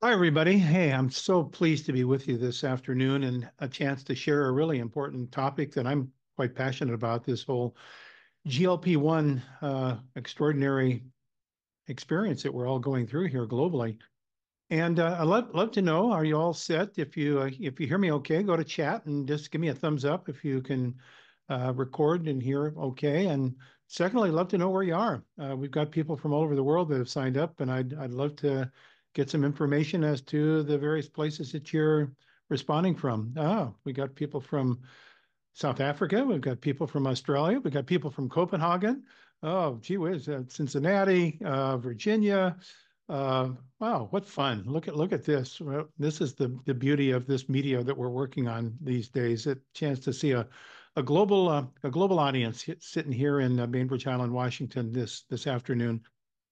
Hi, everybody. Hey, I'm so pleased to be with you this afternoon and a chance to share a really important topic that I'm quite passionate about this whole GLP-1 uh, extraordinary experience that we're all going through here globally. And uh, I'd love, love to know, are you all set? If you uh, if you hear me okay, go to chat and just give me a thumbs up if you can uh, record and hear okay. And secondly, I'd love to know where you are. Uh, we've got people from all over the world that have signed up, and I'd I'd love to get some information as to the various places that you're responding from. Oh, we got people from South Africa. We've got people from Australia. We've got people from Copenhagen. Oh, gee whiz, uh, Cincinnati, uh, Virginia. Uh, wow, what fun! Look at look at this. Well, this is the the beauty of this media that we're working on these days. A chance to see a a global uh, a global audience sitting here in uh, Bainbridge Island, Washington this this afternoon.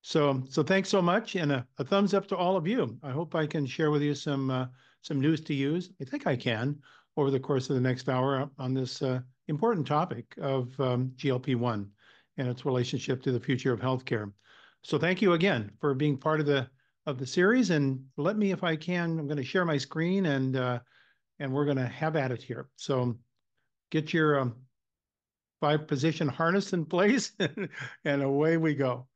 So so thanks so much, and a, a, thumbs up to all of you. I hope I can share with you some uh, some news to use. I think I can over the course of the next hour on this uh, important topic of um, GLP-1 and its relationship to the future of healthcare. So thank you again for being part of the of the series. And let me, if I can, I'm going to share my screen and uh, and we're going to have at it here. So get your um, five position harness in place and away we go.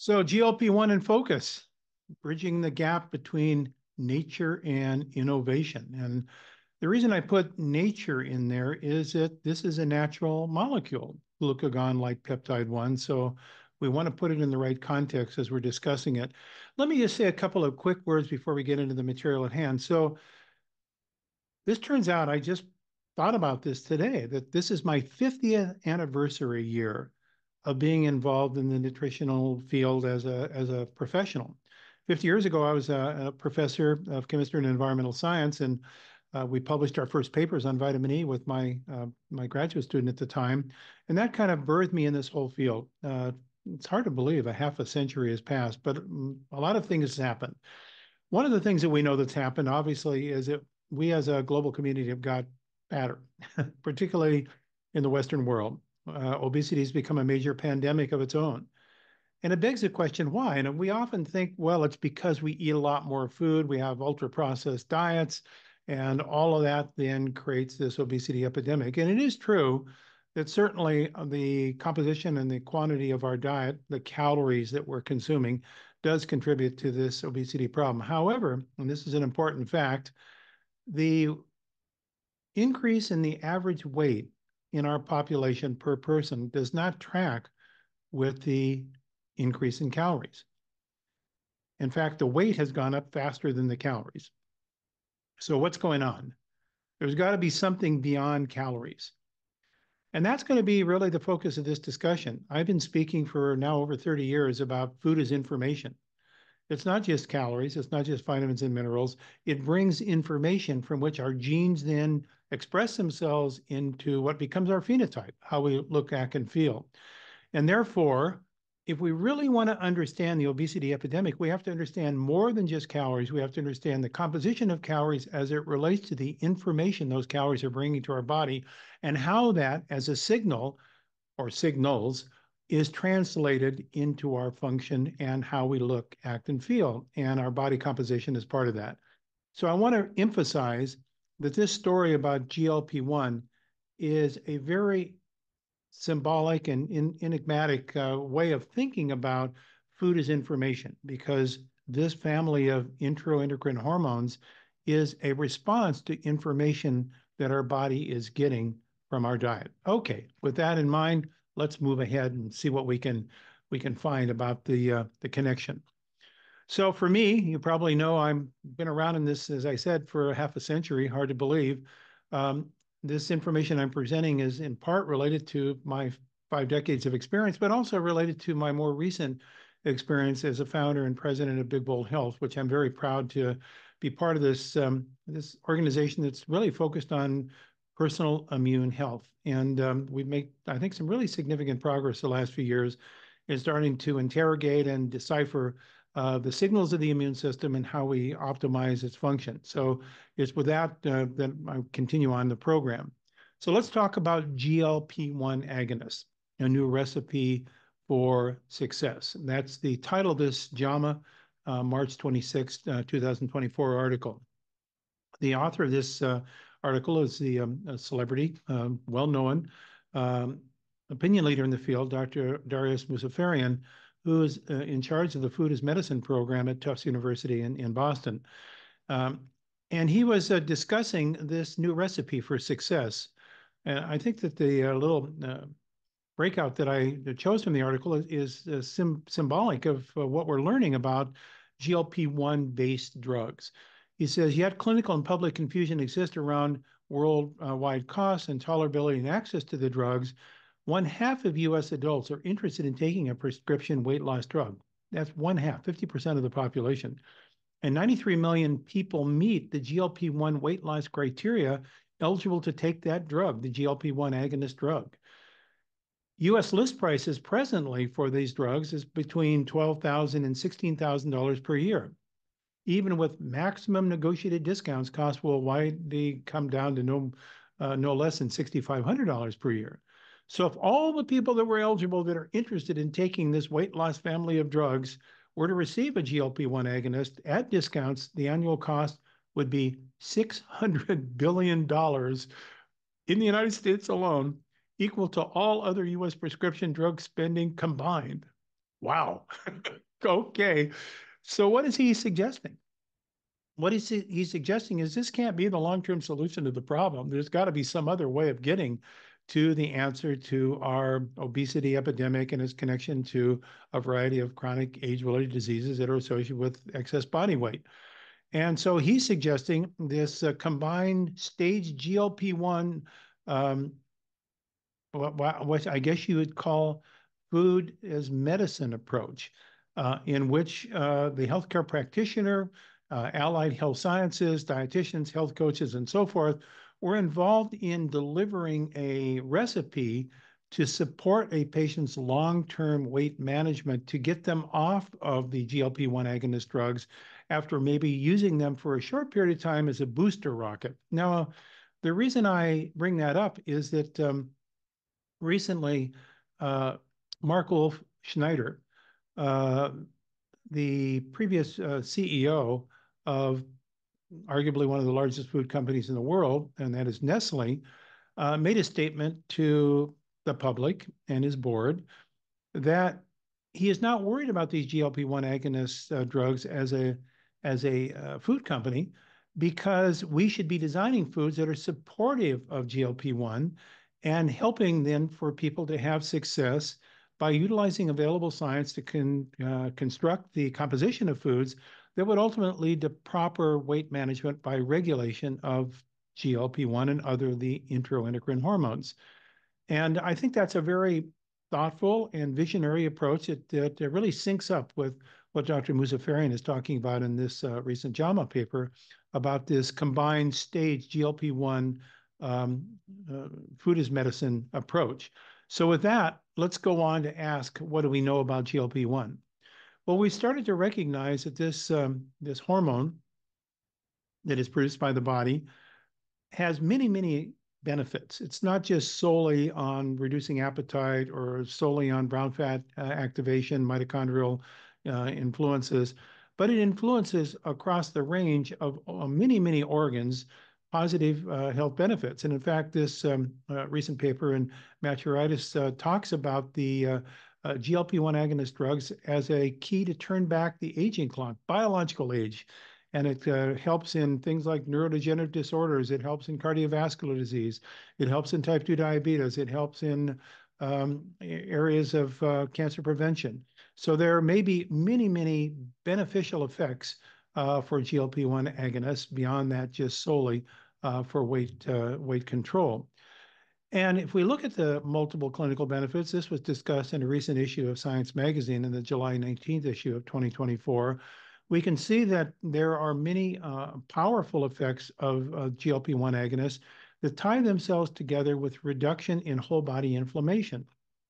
So GLP-1 in focus, bridging the gap between nature and innovation. And the reason I put nature in there is that this is a natural molecule, glucagon-like peptide 1. So we want to put it in the right context as we're discussing it. Let me just say a couple of quick words before we get into the material at hand. So this turns out, I just thought about this today, that this is my 50th anniversary year of being involved in the nutritional field as a, as a professional. 50 years ago, I was a, a professor of chemistry and environmental science, and uh, we published our first papers on vitamin E with my uh, my graduate student at the time, and that kind of birthed me in this whole field. Uh, it's hard to believe a half a century has passed, but mm, a lot of things have happened. One of the things that we know that's happened, obviously, is that we as a global community have got fatter, particularly in the Western world. Uh, obesity has become a major pandemic of its own. And it begs the question, why? And we often think, well, it's because we eat a lot more food, we have ultra processed diets, and all of that then creates this obesity epidemic. And it is true that certainly the composition and the quantity of our diet, the calories that we're consuming, does contribute to this obesity problem. However, and this is an important fact, the increase in the average weight in our population per person does not track with the increase in calories. In fact, the weight has gone up faster than the calories. So what's going on? There's got to be something beyond calories. And that's going to be really the focus of this discussion. I've been speaking for now over 30 years about food as information. It's not just calories, it's not just vitamins and minerals. It brings information from which our genes then express themselves into what becomes our phenotype, how we look, act, and feel. And therefore, if we really want to understand the obesity epidemic, we have to understand more than just calories. We have to understand the composition of calories as it relates to the information those calories are bringing to our body and how that, as a signal or signals, is translated into our function and how we look, act, and feel. And our body composition is part of that. So I want to emphasize that this story about GLP 1 is a very symbolic and in, enigmatic uh, way of thinking about food as information because this family of enteroendocrine hormones is a response to information that our body is getting from our diet. Okay, with that in mind, let's move ahead and see what we can we can find about the uh, the connection. So for me, you probably know I've been around in this, as I said, for half a century. Hard to believe. Um, this information I'm presenting is in part related to my five decades of experience, but also related to my more recent experience as a founder and president of Big Bold Health, which I'm very proud to be part of this um, this organization that's really focused on personal immune health. And um, we've made, I think, some really significant progress the last few years in starting to interrogate and decipher uh, the signals of the immune system and how we optimize its function. So it's with that uh, that I continue on the program. So let's talk about GLP-1 agonists, a new recipe for success. That's the title of this JAMA uh, March 26, uh, 2024 article. The author of this uh, article is the um, celebrity, um, well known um, opinion leader in the field, Dr. Darius Mozaffarian, who is uh, in charge of the Food as Medicine program at Tufts University in, in Boston. Um, and he was uh, discussing this new recipe for success. And I think that the uh, little uh, breakout that I chose from the article is, is uh, sim symbolic of uh, what we're learning about GLP-1 based drugs. He says, yet clinical and public confusion exists around worldwide costs and tolerability and access to the drugs. One half of US adults are interested in taking a prescription weight loss drug. That's one half, 50% of the population. And 93 million people meet the GLP 1 weight loss criteria eligible to take that drug, the GLP 1 agonist drug. US list prices presently for these drugs is between $12,000 and $16,000 per year. Even with maximum negotiated discounts, costs will widely come down to no, uh, no less than $6,500 per year. So if all the people that were eligible that are interested in taking this weight loss family of drugs were to receive a GLP-1 agonist at discounts, the annual cost would be $600 billion in the United States alone, equal to all other US prescription drug spending combined. Wow. okay. So what is he suggesting? What is he, he's suggesting is this can't be the long-term solution to the problem. There's got to be some other way of getting to the answer to our obesity epidemic and its connection to a variety of chronic age-related diseases that are associated with excess body weight. And so he's suggesting this uh, combined stage GLP-1, um, what, what, I guess you would call food as medicine approach, in which uh, the healthcare practitioner, uh, allied health sciences, dietitians, health coaches, and so forth we're involved in delivering a recipe to support a patient's long-term weight management to get them off of the GLP-1 agonist drugs after maybe using them for a short period of time as a booster rocket. Now, the reason I bring that up is that um, recently, uh, Mark Ulf Schneider, uh, the previous uh, CEO of arguably one of the largest food companies in the world, and that is Nestle, uh, made a statement to the public and his board that he is not worried about these GLP-1 agonist uh, drugs as a as a uh, food company because we should be designing foods that are supportive of GLP-1 and helping then for people to have success by utilizing available science to con, uh, construct the composition of foods that would ultimately lead to proper weight management by regulation of GLP-1 and other the enteroendocrine hormones. And I think that's a very thoughtful and visionary approach that, really syncs up with what Dr. Mozaffarian is talking about in this uh, recent JAMA paper about this combined stage GLP-1 um, uh, food as medicine approach. So with that, let's go on to ask, what do we know about GLP-1? Well, we started to recognize that this um, this hormone that is produced by the body has many, many benefits. It's not just solely on reducing appetite or solely on brown fat uh, activation, mitochondrial uh, influences, but it influences across the range of uh, many, many organs positive uh, health benefits. And in fact, this um, uh, recent paper in Maturitas uh, talks about the uh, GLP-1 agonist drugs as a key to turn back the aging clock, biological age. And it uh, helps in things like neurodegenerative disorders. It helps in cardiovascular disease. It helps in type 2 diabetes. It helps in um, areas of uh, cancer prevention. So there may be many, many beneficial effects uh, for GLP-1 agonists beyond that just solely uh, for weight, uh, weight control. And if we look at the multiple clinical benefits, this was discussed in a recent issue of Science Magazine in the July 19th issue of 2024. We can see that there are many uh, powerful effects of uh, GLP-1 agonists that tie themselves together with reduction in whole body inflammation.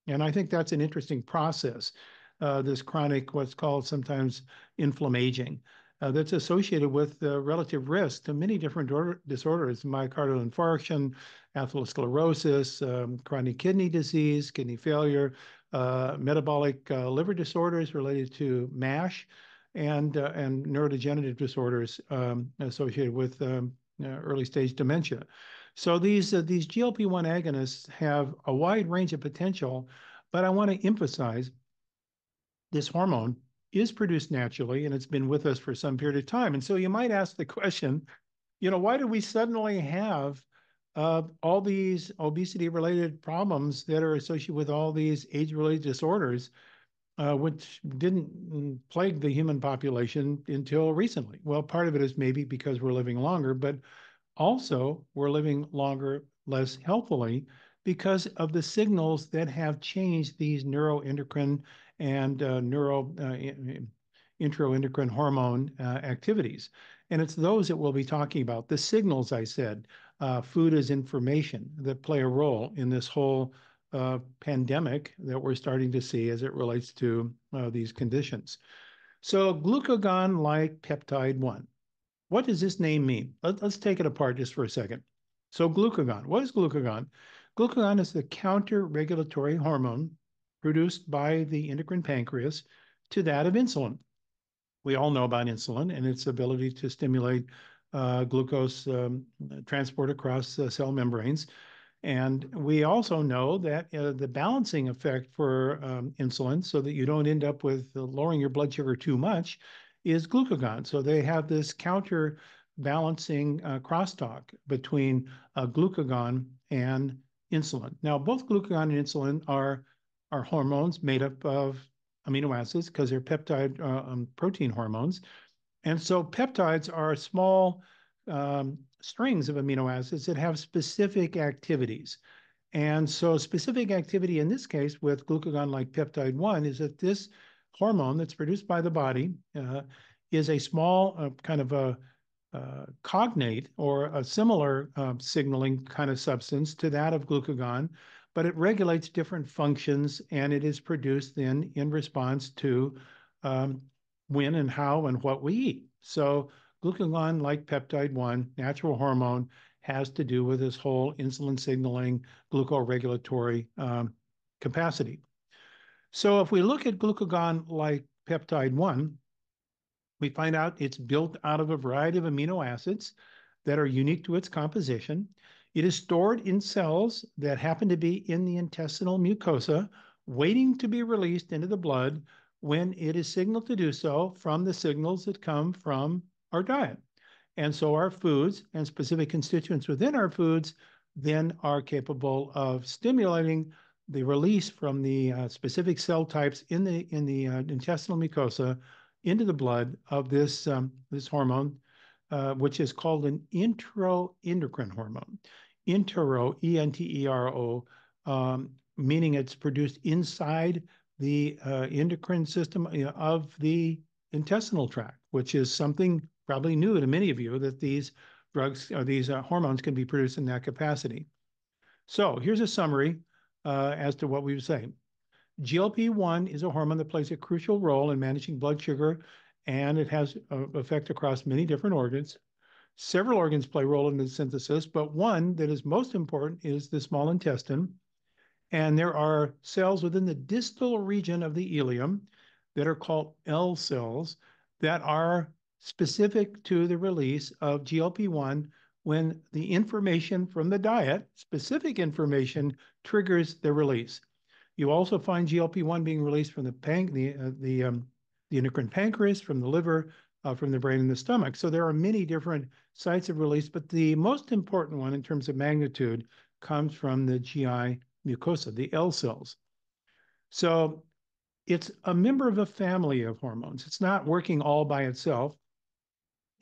And I think that's an interesting process, uh, this chronic, what's called sometimes inflammaging uh, that's associated with the relative risk to many different disorders, myocardial infarction, atherosclerosis, um, chronic kidney disease, kidney failure, uh, metabolic uh, liver disorders related to MASH, and uh, and neurodegenerative disorders um, associated with um, uh, early stage dementia. So these uh, these GLP-1 agonists have a wide range of potential, but I want to emphasize this hormone is produced naturally and it's been with us for some period of time. And so you might ask the question, you know, why do we suddenly have uh, all these obesity-related problems that are associated with all these age-related disorders, uh, which didn't plague the human population until recently? Well, part of it is maybe because we're living longer, but also we're living longer less healthily because of the signals that have changed these neuroendocrine and uh, neuro uh, hormone uh, activities. And it's those that we'll be talking about. The signals I said, uh, food is information that play a role in this whole uh, pandemic that we're starting to see as it relates to uh, these conditions. So glucagon-like peptide 1. What does this name mean? Let, us take it apart just for a second. So glucagon, what is glucagon? Glucagon is the counter-regulatory hormone produced by the endocrine pancreas to that of insulin. We all know about insulin and its ability to stimulate uh, glucose um, transport across uh, cell membranes. And we also know that uh, the balancing effect for um, insulin, so that you don't end up with lowering your blood sugar too much, is glucagon. So they have this counterbalancing uh, crosstalk between uh, glucagon and insulin. Now, both glucagon and insulin are, are hormones made up of amino acids because they're peptide uh, um, protein hormones. And so peptides are small um, strings of amino acids that have specific activities. And so specific activity in this case with glucagon-like peptide 1 is that this hormone that's produced by the body uh, is a small uh, kind of a uh, cognate or a similar uh, signaling kind of substance to that of glucagon, but it regulates different functions and it is produced then in response to um, when and how and what we eat. So glucagon, like peptide 1, natural hormone, has to do with this whole insulin signaling, glucoregulatory um, capacity. So if we look at glucagon like peptide 1, we find out it's built out of a variety of amino acids that are unique to its composition. It is stored in cells that happen to be in the intestinal mucosa, waiting to be released into the blood when it is signaled to do so from the signals that come from our diet. And so our foods and specific constituents within our foods then are capable of stimulating the release from the uh, specific cell types in the in the uh, intestinal mucosa into the blood of this um, this hormone, uh, which is called an enteroendocrine hormone. Entero, E-N-T-E-R-O, um, meaning it's produced inside the uh, endocrine system uh, of the intestinal tract, which is something probably new to many of you that these drugs or these uh, hormones can be produced in that capacity. So here's a summary uh, as to what we were saying. GLP-1 is a hormone that plays a crucial role in managing blood sugar, and it has effect across many different organs. Several organs play a role in the synthesis, but one that is most important is the small intestine, and there are cells within the distal region of the ileum that are called L cells that are specific to the release of GLP-1 when the information from the diet, specific information, triggers the release. You also find GLP-1 being released from the panc the uh, the um, the endocrine pancreas, from the liver, uh, from the brain and the stomach. So there are many different sites of release, but the most important one in terms of magnitude comes from the GI mucosa, the L cells. So it's a member of a family of hormones. It's not working all by itself.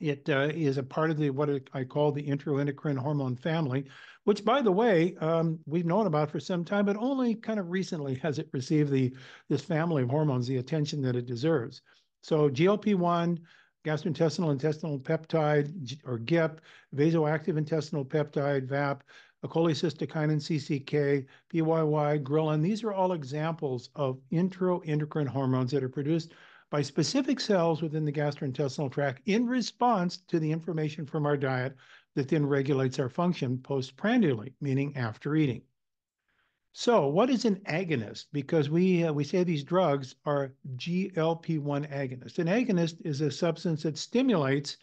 It uh, is a part of the what I call the enteroendocrine hormone family, which, by the way, um, we've known about for some time, but only kind of recently has it received the this family of hormones the attention that it deserves. So GLP-1, gastrointestinal intestinal peptide, or GIP, vasoactive intestinal peptide, VAP, cholecystokinin, CCK, PYY, ghrelin. These are all examples of enteroendocrine hormones that are produced by specific cells within the gastrointestinal tract in response to the information from our diet that then regulates our function postprandially, meaning after eating. So, what is an agonist? Because we uh, we say these drugs are GLP-1 agonists. An agonist is a substance that stimulates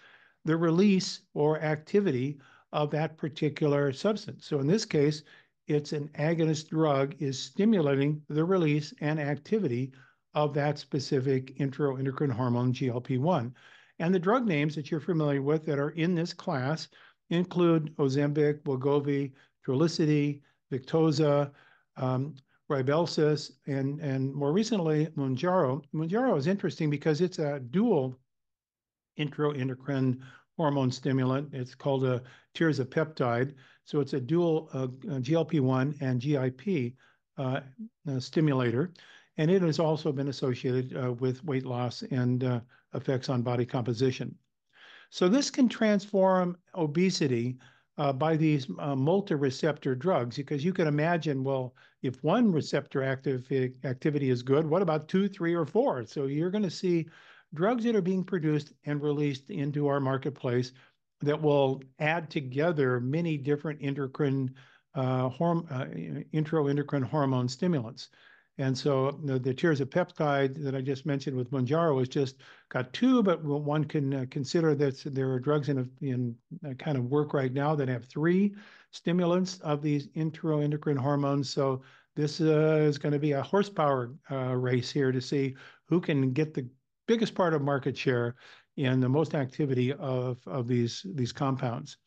the release or activity of that particular substance. So, in this case, it's an agonist drug is stimulating the release and activity of that specific enteroendocrine hormone GLP-1. And the drug names that you're familiar with that are in this class include Ozempic, Wegovy, Trulicity, Victoza, um, Rybelsus, and, and more recently, Mounjaro. Mounjaro is interesting because it's a dual enteroendocrine hormone stimulant. It's called a tirzepatide. So it's a dual uh, GLP-1 and GIP uh, uh, stimulator. And it has also been associated uh, with weight loss and uh, effects on body composition. So this can transform obesity uh, by these uh, multi-receptor drugs because you can imagine, well, if one receptor active activity is good, what about two, three, or four? So you're going to see drugs that are being produced and released into our marketplace that will add together many different endocrine uh, horm- uh, hormone stimulants. And so the, the tirzepatide that I just mentioned with Mounjaro is just got two, but one can uh, consider that there are drugs in, a, in a kind of work right now that have three stimulants of these enteroendocrine hormones. So this uh, is going to be a horsepower uh, race here to see who can get the biggest part of market share and the most activity of, of these, these compounds.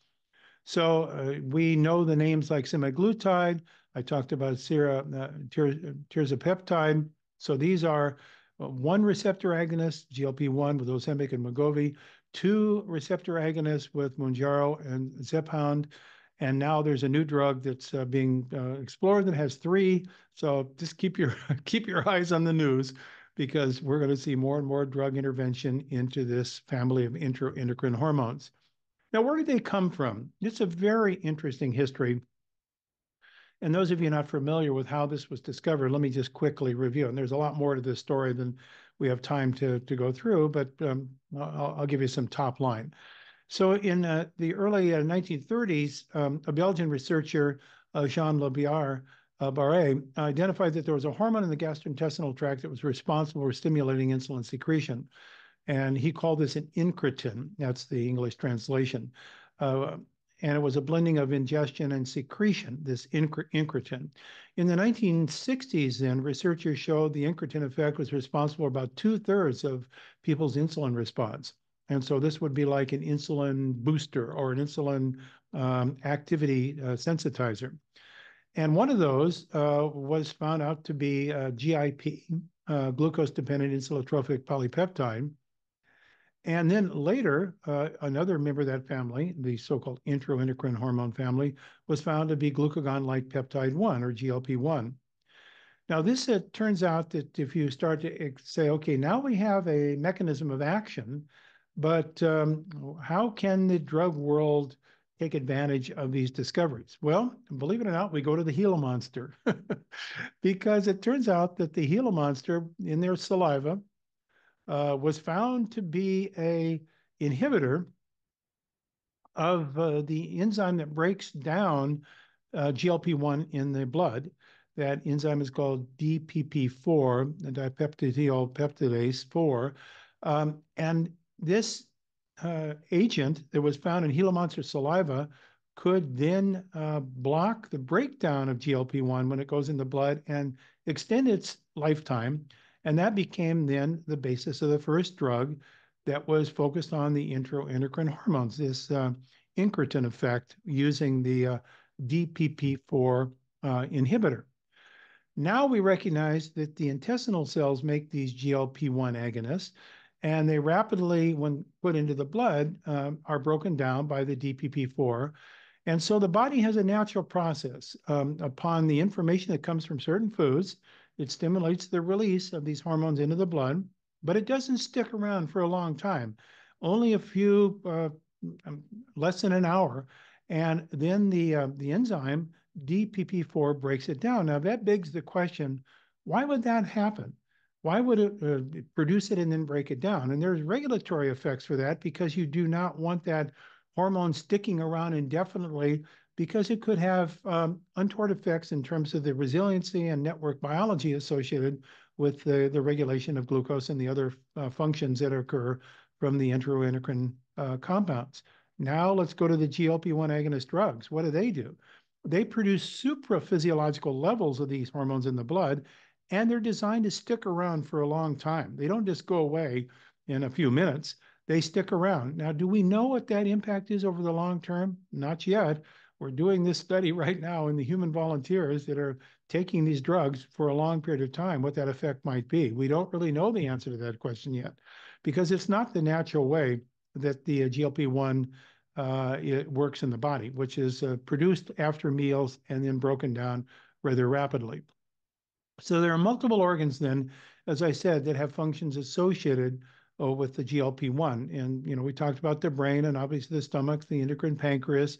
So uh, we know the names like semaglutide, I talked about sera, uh, tirzepatide. So these are uh, one receptor agonist, GLP-1 with Ozempic and Wegovy, two receptor agonists with Mounjaro and Zepbound, and now there's a new drug that's uh, being uh, explored that has three. So just keep your keep your eyes on the news because we're going to see more and more drug intervention into this family of endocrine hormones. Now, where did they come from? It's a very interesting history. And those of you not familiar with how this was discovered, let me just quickly review. And there's a lot more to this story than we have time to, to go through, but um, I'll, I'll, give you some top line. So in uh, the early uh, 1930s, um, a Belgian researcher, uh, Jean Labiar, uh, Barré, identified that there was a hormone in the gastrointestinal tract that was responsible for stimulating insulin secretion. And he called this an incretin. That's the English translation. And it was a blending of ingestion and secretion, this incretin. In the 1960s, then, researchers showed the incretin effect was responsible for about two thirds of people's insulin response. And so this would be like an insulin booster or an insulin um, activity uh, sensitizer. And one of those uh, was found out to be uh, GIP, uh, glucose dependent insulinotropic polypeptide. And then later, uh, another member of that family, the so-called enteroendocrine hormone family, was found to be glucagon-like peptide 1 or GLP-1. Now, this turns out that if you start to say, okay, now we have a mechanism of action, but um, how can the drug world take advantage of these discoveries? Well, believe it or not, we go to the Gila monster because it turns out that the Gila monster in their saliva was found to be a inhibitor of uh, the enzyme that breaks down uh, GLP-1 in the blood. That enzyme is called DPP4, the dipeptidyl peptidase 4. Um, and this uh, agent that was found in Gila monster saliva could then uh, block the breakdown of GLP-1 when it goes in the blood and extend its lifetime and that became then the basis of the first drug that was focused on the enteroendocrine hormones, this uh, incretin effect using the uh, DPP4 uh, inhibitor. Now we recognize that the intestinal cells make these GLP-1 agonists, and they rapidly, when put into the blood, um, are broken down by the DPP4. And so the body has a natural process um, upon the information that comes from certain foods it stimulates the release of these hormones into the blood, but it doesn't stick around for a long time, only a few, uh, um, less than an hour. And then the, uh, the enzyme DPP4 breaks it down. Now, that begs the question why would that happen? Why would it uh, produce it and then break it down? And there's regulatory effects for that because you do not want that hormone sticking around indefinitely because it could have um, untoward effects in terms of the resiliency and network biology associated with the, the regulation of glucose and the other uh, functions that occur from the enteroendocrine uh, compounds. Now let's go to the GLP-1 agonist drugs. What do they do? They produce supraphysiological levels of these hormones in the blood, and they're designed to stick around for a long time. They don't just go away in a few minutes. They stick around. Now, do we know what that impact is over the long term? Not yet. We're doing this study right now in the human volunteers that are taking these drugs for a long period of time, what that effect might be. We don't really know the answer to that question yet because it's not the natural way that the uh, GLP-1 uh, it works in the body, which is uh, produced after meals and then broken down rather rapidly. So there are multiple organs then, as I said, that have functions associated uh, with the GLP-1. And, you know, we talked about the brain and obviously the stomach, the endocrine pancreas,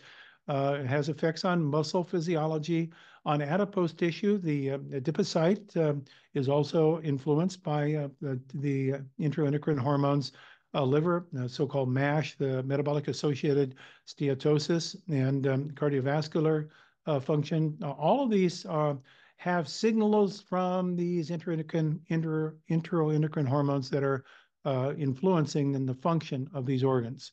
it has effects on muscle physiology, on adipose tissue. The uh, adipocyte uh, is also influenced by uh, the, enteroendocrine hormones, uh, liver, so-called MASH, the metabolic associated steatosis, and um, cardiovascular uh, function. all of these have signals from these enteroendocrine, hormones that are influencing in the function of these organs.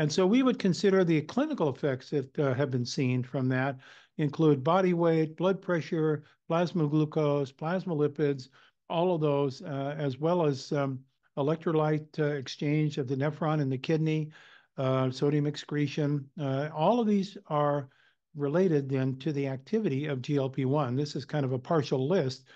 And so we would consider the clinical effects that uh, have been seen from that include body weight, blood pressure, plasma glucose, plasma lipids, all of those, uh, as well as um, electrolyte uh, exchange of the nephron and the kidney, uh, sodium excretion. Uh, all of these are related then to the activity of GLP-1. This is kind of a partial list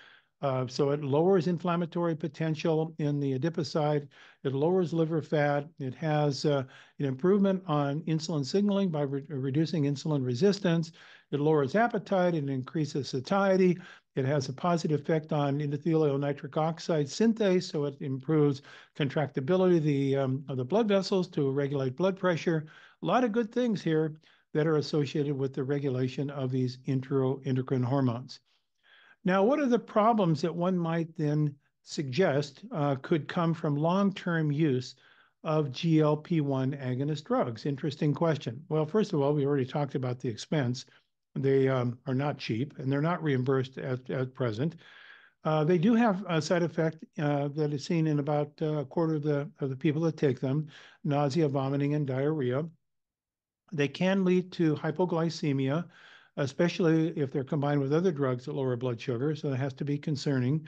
uh, so it lowers inflammatory potential in the adipocyte. It lowers liver fat. It has uh, an improvement on insulin signaling by re reducing insulin resistance. It lowers appetite and increases satiety. It has a positive effect on endothelial nitric oxide synthase, so it improves contractibility of the, um, of the blood vessels to regulate blood pressure. A lot of good things here that are associated with the regulation of these enteroendocrine hormones. Now, what are the problems that one might then suggest uh, could come from long-term use of GLP-1 agonist drugs? Interesting question. Well, first of all, we already talked about the expense. They um, are not cheap, and they're not reimbursed at, at present. Uh, they do have a side effect uh, that is seen in about uh, a quarter of the, of the people that take them, nausea, vomiting, and diarrhea. They can lead to hypoglycemia, especially if they're combined with other drugs that lower blood sugar. So that has to be concerning.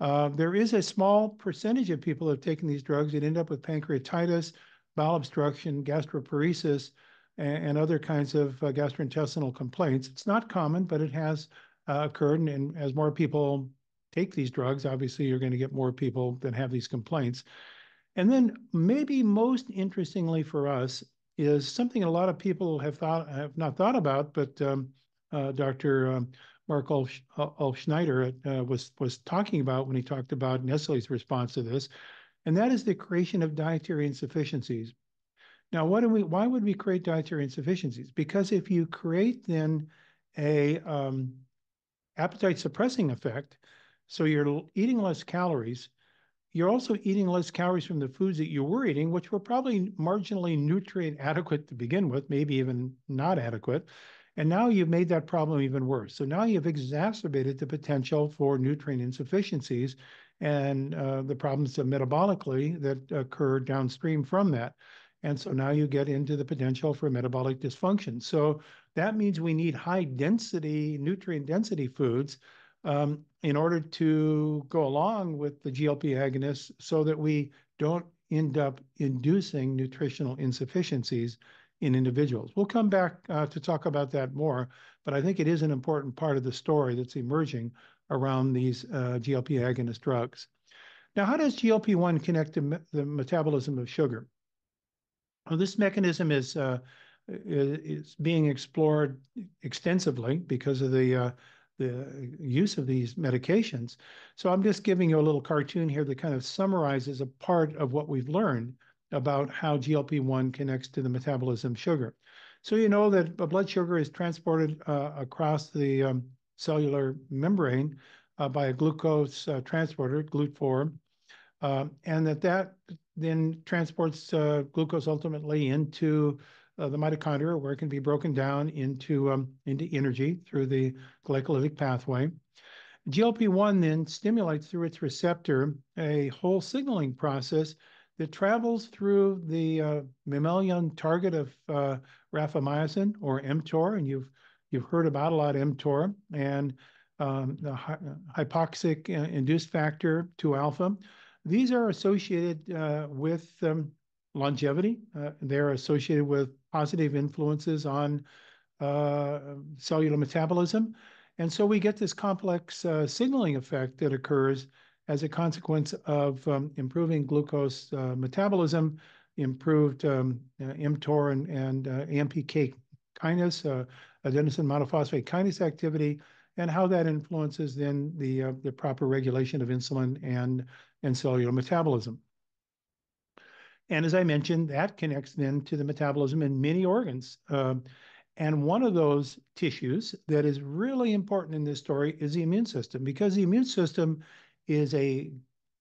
Uh, there is a small percentage of people who have taken these drugs that end up with pancreatitis, bowel obstruction, gastroparesis, and, and other kinds of uh, gastrointestinal complaints. It's not common, but it has uh, occurred. And, and, as more people take these drugs, obviously you're going to get more people that have these complaints. And then maybe most interestingly for us is something a lot of people have thought have not thought about, but um, uh, Dr. Um, Mark Ulf, Schneider uh, was was talking about when he talked about Nestle's response to this, and that is the creation of dietary insufficiencies. Now, what do we? Why would we create dietary insufficiencies? Because if you create then a um, appetite suppressing effect, so you're eating less calories, you're also eating less calories from the foods that you were eating, which were probably marginally nutrient adequate to begin with, maybe even not adequate. And now you've made that problem even worse. So now you've exacerbated the potential for nutrient insufficiencies and uh, the problems of metabolically that occur downstream from that. And so now you get into the potential for metabolic dysfunction. So that means we need high density, nutrient density foods um, in order to go along with the GLP agonists so that we don't end up inducing nutritional insufficiencies in individuals. We'll come back uh, to talk about that more, but I think it is an important part of the story that's emerging around these uh, GLP agonist drugs. Now, how does GLP-1 connect to me the metabolism of sugar? Well, this mechanism is, uh, is being explored extensively because of the uh, the use of these medications. So I'm just giving you a little cartoon here that kind of summarizes a part of what we've learned about how GLP-1 connects to the metabolism of sugar. So you know that blood sugar is transported uh, across the um, cellular membrane uh, by a glucose uh, transporter, GLUT4, uh, and that that then transports uh, glucose ultimately into uh, the mitochondria, where it can be broken down into um, into energy through the glycolytic pathway. GLP-1 then stimulates through its receptor a whole signaling process that travels through the uh, mammalian target of uh, rapamycin or mTOR, and you've you've heard about a lot of mTOR and um, the hy- hypoxic uh, induced factor 2 alpha. These are associated uh, with um, longevity. Uh, they're associated with positive influences on uh, cellular metabolism. And so we get this complex signaling effect that occurs as a consequence of um, improving glucose uh, metabolism, improved um, mTOR and, and AMPK kinase, adenosine monophosphate kinase activity, and how that influences then the, uh, the proper regulation of insulin and, and cellular metabolism. And as I mentioned, that connects then to the metabolism in many organs. Uh, and one of those tissues that is really important in this story is the immune system, because the immune system is a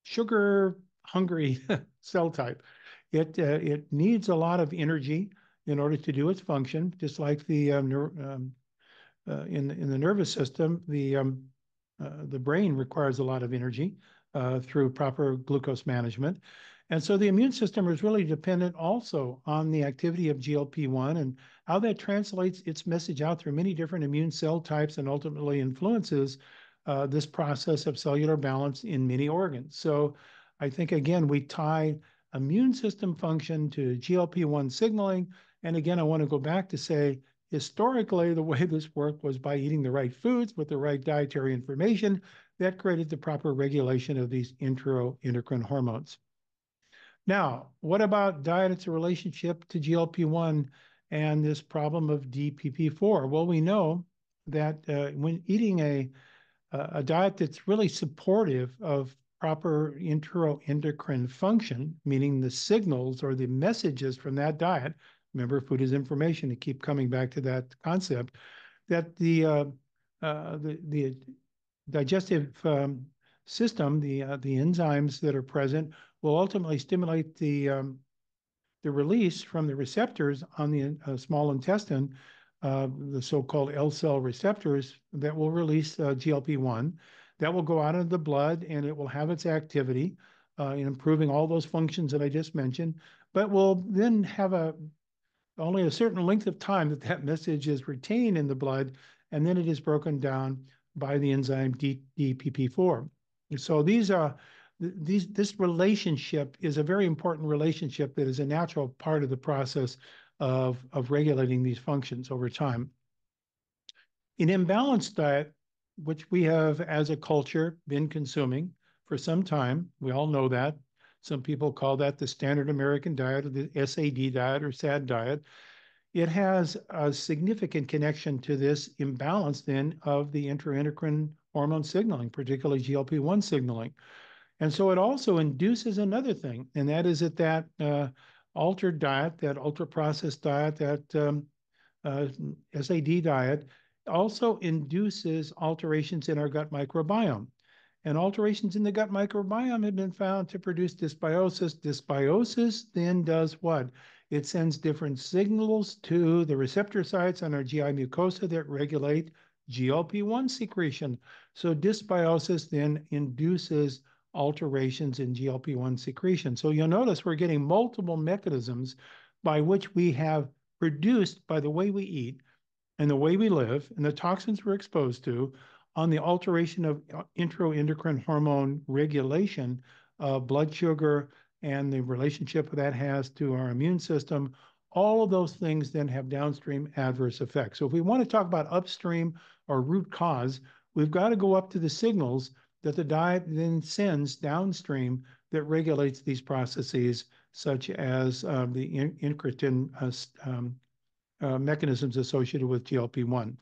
sugar hungry cell type. It, uh, it needs a lot of energy in order to do its function, just like the um, um, uh, in in the nervous system, the um, uh, the brain requires a lot of energy uh, through proper glucose management, and so the immune system is really dependent also on the activity of GLP-1 and how that translates its message out through many different immune cell types and ultimately influences uh, this process of cellular balance in many organs. So I think again we tie immune system function to GLP-1 signaling. And again, I want to go back to say Historically, the way this worked was by eating the right foods with the right dietary information that created the proper regulation of these enteroendocrine hormones. Now, what about diet its a relationship to GLP-1 and this problem of DPP-4? Well, we know that uh, when eating a, a diet that's really supportive of proper enteroendocrine function, meaning the signals or the messages from that diet. Remember food is information. To keep coming back to that concept that the uh, uh, the, the digestive um, system the uh, the enzymes that are present will ultimately stimulate the um, the release from the receptors on the uh, small intestine the so-called L cell receptors that will release uh, GLP-1 that will go out into the blood and it will have its activity in improving all those functions that I just mentioned but will then have a only a certain length of time that that message is retained in the blood, and then it is broken down by the enzyme DPP4. So these are these this relationship is a very important relationship that is a natural part of the process of, of regulating these functions over time. In imbalanced diet, which we have as a culture been consuming for some time, we all know that, some people call that the standard American diet or the SAD diet or SAD diet. It has a significant connection to this imbalance then of the enteroendocrine hormone signaling, particularly GLP-1 signaling. And so it also induces another thing, and that is that that uh, altered diet, that ultra-processed diet, that um, uh, SAD diet, also induces alterations in our gut microbiome. And alterations in the gut microbiome have been found to produce dysbiosis. Dysbiosis then does what? It sends different signals to the receptor sites on our GI mucosa that regulate GLP-1 secretion. So dysbiosis then induces alterations in GLP-1 secretion. So you'll notice we're getting multiple mechanisms by which we have produced by the way we eat and the way we live and the toxins we're exposed to on the alteration of uh, enteroendocrine hormone regulation of blood sugar and the relationship that has to our immune system, all of those things then have downstream adverse effects. So if we want to talk about upstream or root cause, we've got to go up to the signals that the diet then sends downstream that regulates these processes, such as um, the incretin uh, um, uh, mechanisms associated with GLP-1.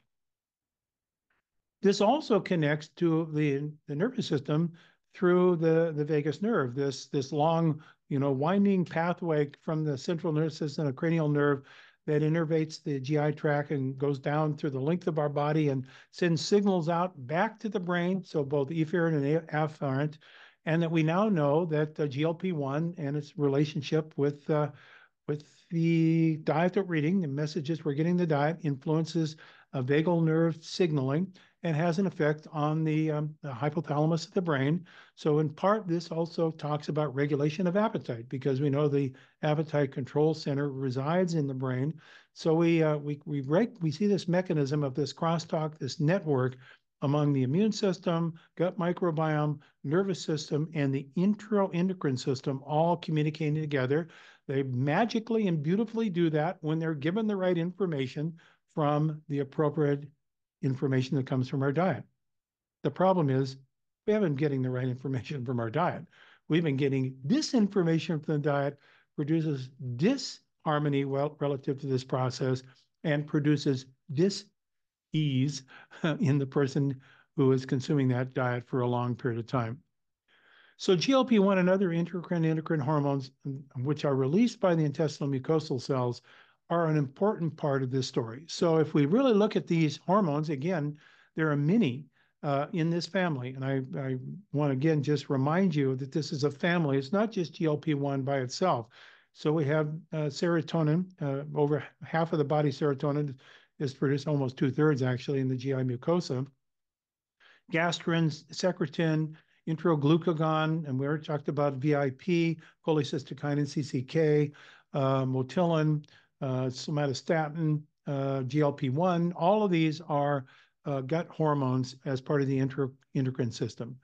This also connects to the, the nervous system through the, the vagus nerve, this, this long, you know, winding pathway from the central nervous system, a cranial nerve that innervates the GI tract and goes down through the length of our body and sends signals out back to the brain. So both efferent and afferent. And that we now know that the GLP-1 and its relationship with uh, with the diet that we're eating, the messages we're getting the diet influences a vagal nerve signaling and has an effect on the, um, the, hypothalamus of the brain. So in part, this also talks about regulation of appetite because we know the appetite control center resides in the brain. So we uh, we we we see this mechanism of this crosstalk, this network among the immune system, gut microbiome, nervous system, and the enteroendocrine system all communicating together. They magically and beautifully do that when they're given the right information from the appropriate information that comes from our diet. The problem is we haven't been getting the right information from our diet. We've been getting disinformation from the diet, produces disharmony well, relative to this process, and produces dis ease in the person who is consuming that diet for a long period of time. So GLP-1 and other endocrine endocrine hormones, which are released by the intestinal mucosal cells, are an important part of this story. So if we really look at these hormones, again, there are many uh, in this family. And I, I want to again just remind you that this is a family. It's not just GLP-1 by itself. So we have uh, serotonin, uh, over half of the body serotonin is produced, almost two thirds actually, in the GI mucosa. Gastrin, secretin, enteroglucagon, and we already talked about VIP, cholecystokinin, CCK, uh, motilin, somatostatin, uh, GLP-1. All of these are uh, gut hormones as part of the endocrine system.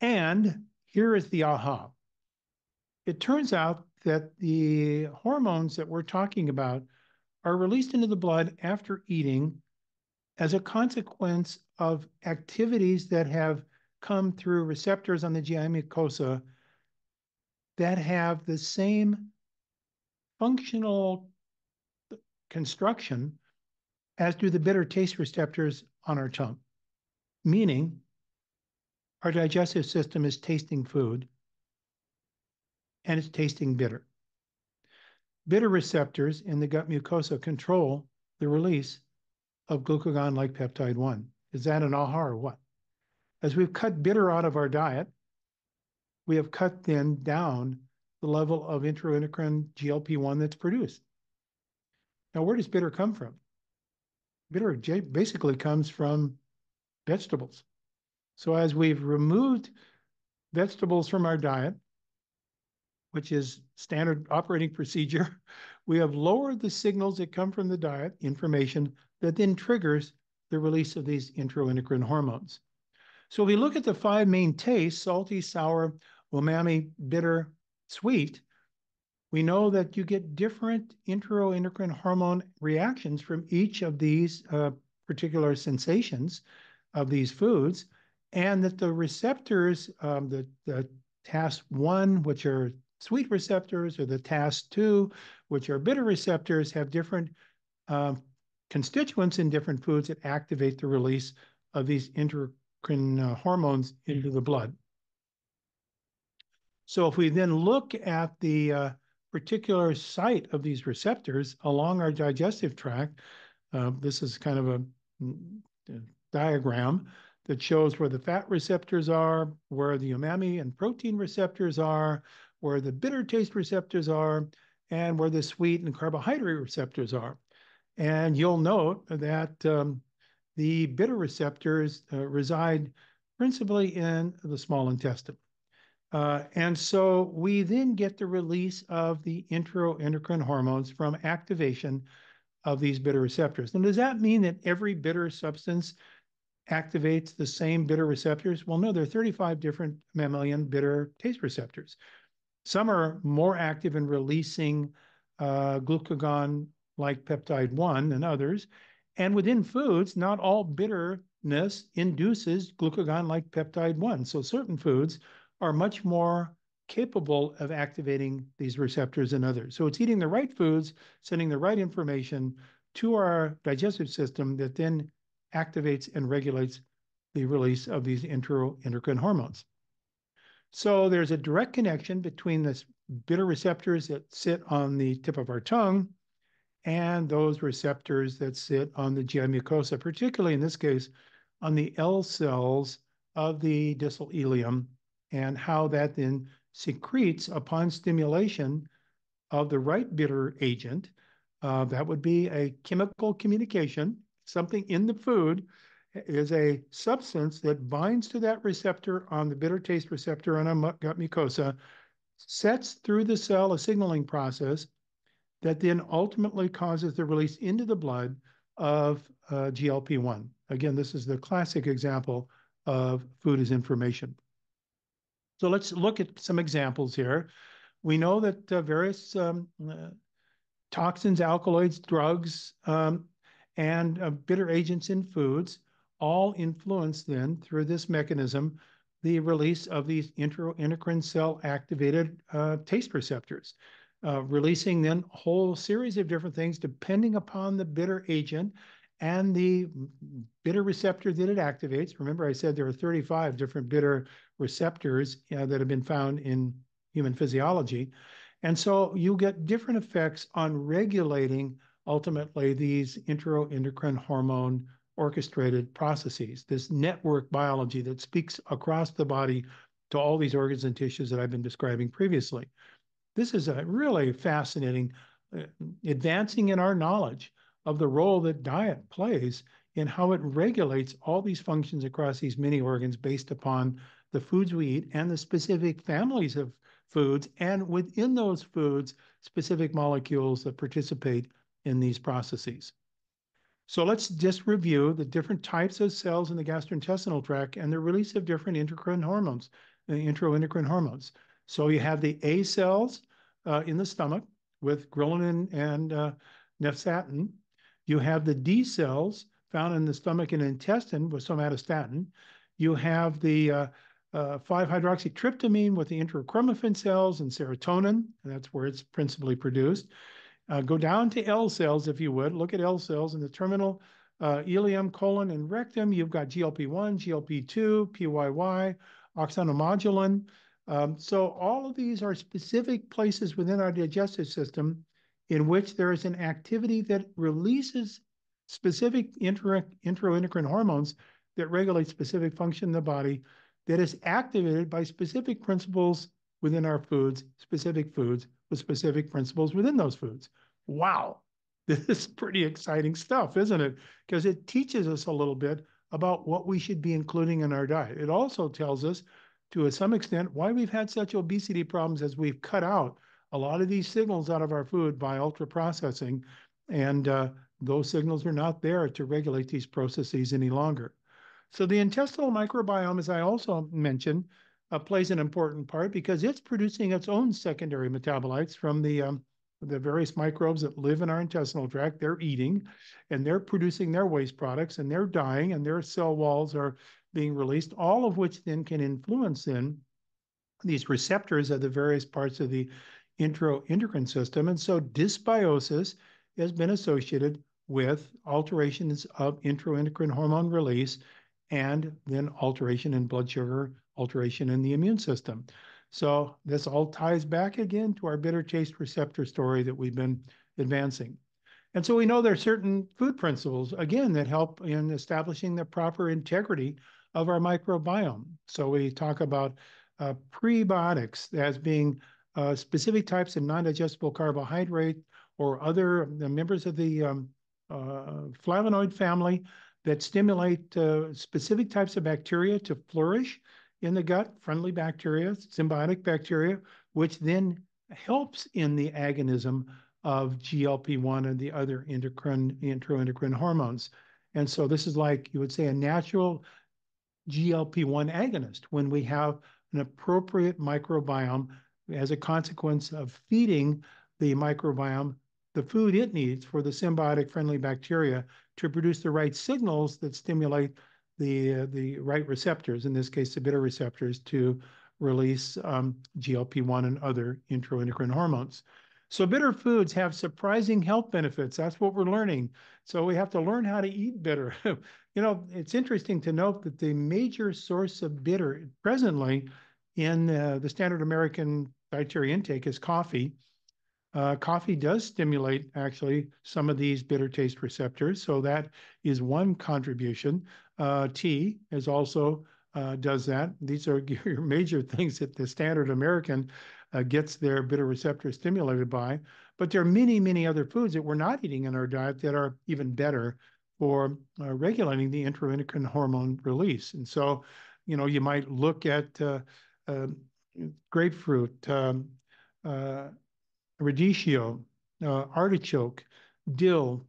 And here is the aha. It turns out that the hormones that we're talking about are released into the blood after eating as a consequence of activities that have come through receptors on the GI mucosa that have the same functional construction as do the bitter taste receptors on our tongue, meaning our digestive system is tasting food and it's tasting bitter. Bitter receptors in the gut mucosa control the release of glucagon-like peptide 1. Is that an aha or what? As we've cut bitter out of our diet, we have cut then down the level of enteroendocrine GLP-1 that's produced. Now, where does bitter come from? Bitter basically comes from vegetables. So as we've removed vegetables from our diet, which is standard operating procedure, we have lowered the signals that come from the diet information that then triggers the release of these enteroendocrine hormones. So if we look at the five main tastes, salty, sour, umami, bitter, sweet, we know that you get different enteroendocrine hormone reactions from each of these uh, particular sensations of these foods, and that the receptors, um, the, the TAS1, which are sweet receptors or the TAS2, which are bitter receptors, have different um, constituents in different foods that activate the release of these endocrine uh, hormones into the blood. So if we then look at the uh, particular site of these receptors along our digestive tract, uh, this is kind of a, a mm, diagram that shows where the fat receptors are, where the umami and protein receptors are, where the bitter taste receptors are, and where the sweet and carbohydrate receptors are. And you'll note that um, the bitter receptors uh, reside principally in the small intestine. Uh, and so we then get the release of the enteroendocrine hormones from activation of these bitter receptors. And does that mean that every bitter substance activates the same bitter receptors? Well, no, there are 35 different mammalian bitter taste receptors. Some are more active in releasing uh, glucagon-like peptide 1 than others. And within foods, not all bitterness induces glucagon-like peptide 1. So certain foods are much more capable of activating these receptors than others. So it's eating the right foods, sending the right information to our digestive system that then activates and regulates the release of these enteroendocrine hormones. So there's a direct connection between the bitter receptors that sit on the tip of our tongue and those receptors that sit on the GI mucosa, particularly in this case, on the L cells of the distal ileum, and how that then secretes upon stimulation of the right bitter agent, uh, that would be a chemical communication, something in the food is a substance that binds to that receptor on the bitter taste receptor on a gut mucosa, sets through the cell a signaling process that then ultimately causes the release into the blood of uh, GLP-1. Again, this is the classic example of food as information. So let's look at some examples here. We know that uh, various um, uh, toxins, alkaloids, drugs, um, and uh, bitter agents in foods all influence then through this mechanism the release of these enteroendocrine cell activated uh, taste receptors, uh, releasing then a whole series of different things depending upon the bitter agent and the bitter receptor that it activates. Remember, I said there are 35 different bitter receptors uh, that have been found in human physiology. And so you get different effects on regulating ultimately these enteroendocrine hormone orchestrated processes, this network biology that speaks across the body to all these organs and tissues that I've been describing previously. This is a really fascinating uh, advancing in our knowledge of the role that diet plays in how it regulates all these functions across these many organs based upon the foods we eat and the specific families of foods, and within those foods, specific molecules that participate in these processes. So let's just review the different types of cells in the gastrointestinal tract and the release of different endocrine hormones, the enteroendocrine hormones. So you have the A cells uh, in the stomach with ghrelin and uh, nesfatin. You have the D cells found in the stomach and intestine with somatostatin. You have the uh, 5-hydroxytryptamine with the enterochromaffin cells and serotonin, and that's where it's principally produced. Uh, go down to L cells, if you would. Look at L cells in the terminal uh, ileum, colon, and rectum. You've got GLP-1, GLP-2, PYY, oxyntomodulin. Um, so all of these are specific places within our digestive system in which there is an activity that releases specific enteroendocrine hormones that regulate specific function in the body that is activated by specific principles within our foods, specific foods with specific principles within those foods. Wow, this is pretty exciting stuff, isn't it? Because it teaches us a little bit about what we should be including in our diet. It also tells us, to some extent, why we've had such obesity problems as we've cut out a lot of these signals out of our food by ultra processing, and uh, those signals are not there to regulate these processes any longer. So the intestinal microbiome, as I also mentioned, uh, plays an important part because it's producing its own secondary metabolites from the um, the various microbes that live in our intestinal tract. They're eating, and they're producing their waste products, and they're dying, and their cell walls are being released. All of which then can influence in these receptors of the various parts of the enteroendocrine system. And so dysbiosis has been associated with alterations of enteroendocrine hormone release and then alteration in blood sugar, alteration in the immune system. So this all ties back again to our bitter taste receptor story that we've been advancing. And so we know there are certain food principles, again, that help in establishing the proper integrity of our microbiome. So we talk about uh, prebiotics as being uh, specific types of non-digestible carbohydrate or other uh, members of the um, uh, flavonoid family that stimulate uh, specific types of bacteria to flourish in the gut, friendly bacteria, symbiotic bacteria, which then helps in the agonism of GLP-1 and the other endocrine, enteroendocrine hormones. And so this is like, you would say, a natural GLP-1 agonist when we have an appropriate microbiome as a consequence of feeding the microbiome the food it needs for the symbiotic friendly bacteria to produce the right signals that stimulate the, uh, the right receptors, in this case, the bitter receptors, to release um, GLP-1 and other enteroendocrine hormones. So bitter foods have surprising health benefits. That's what we're learning. So we have to learn how to eat bitter. you know, it's interesting to note that the major source of bitter presently in uh, the standard American dietary intake is coffee. Uh, coffee does stimulate actually some of these bitter taste receptors, so that is one contribution. Uh, tea is also uh, does that. These are your major things that the standard American uh, gets their bitter receptor stimulated by. But there are many, many other foods that we're not eating in our diet that are even better for uh, regulating the enteroendocrine hormone release. And so, you know, you might look at uh, uh, grapefruit, um, radicchio, uh, artichoke, dill,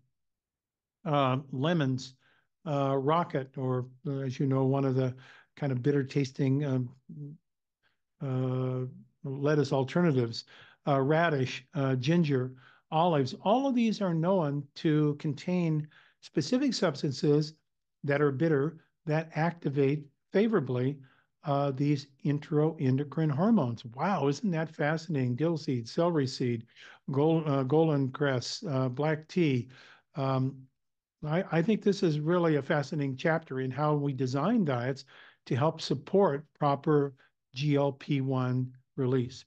uh, lemons, rocket, or as you know, one of the kind of bitter tasting um, lettuce alternatives, radish, ginger, olives. All of these are known to contain specific substances that are bitter that activate favorably uh, these enteroendocrine hormones. Wow, isn't that fascinating? Dill seed, celery seed, uh, golden cress, uh, black tea. Um, I, I think this is really a fascinating chapter in how we design diets to help support proper GLP-1 release.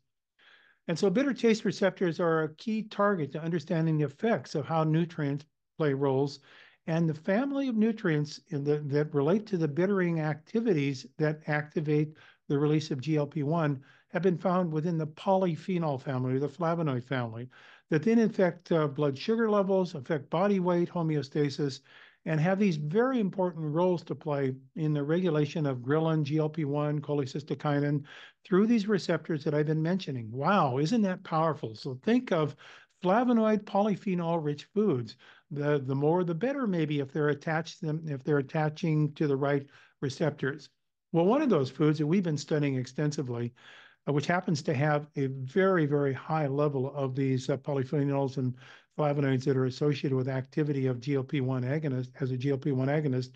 And so bitter taste receptors are a key target to understanding the effects of how nutrients play roles and the family of nutrients the, that relate to the bittering activities that activate the release of GLP-1 have been found within the polyphenol family, the flavonoid family, that then affect uh, blood sugar levels, affect body weight, homeostasis, and have these very important roles to play in the regulation of ghrelin, GLP-1, cholecystokinin through these receptors that I've been mentioning. Wow, isn't that powerful? So think of flavonoid polyphenol rich foods. The the more the better maybe if they're attached them if they're attaching to the right receptors. Well one of those foods that we've been studying extensively uh, which happens to have a very very high level of these uh, polyphenols and flavonoids that are associated with activity of GLP-1 agonist as a GLP-1 agonist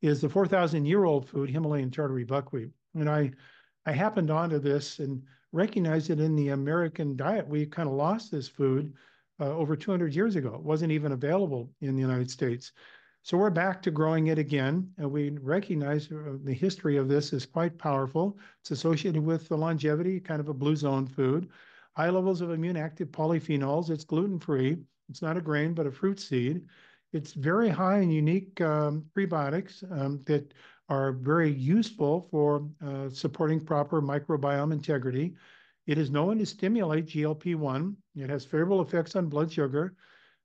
is the 4,000 year old food Himalayan tartary buckwheat. And I I happened onto this and recognized that in the American diet. We kind of lost this food uh, over 200 years ago. It wasn't even available in the United States. So we're back to growing it again. And we recognize uh, the history of this is quite powerful. It's associated with the longevity, kind of a blue zone food, high levels of immune active polyphenols. It's gluten free. It's not a grain, but a fruit seed. It's very high in unique um, prebiotics um, that are very useful for uh, supporting proper microbiome integrity. It is known to stimulate GLP-1. It has favorable effects on blood sugar.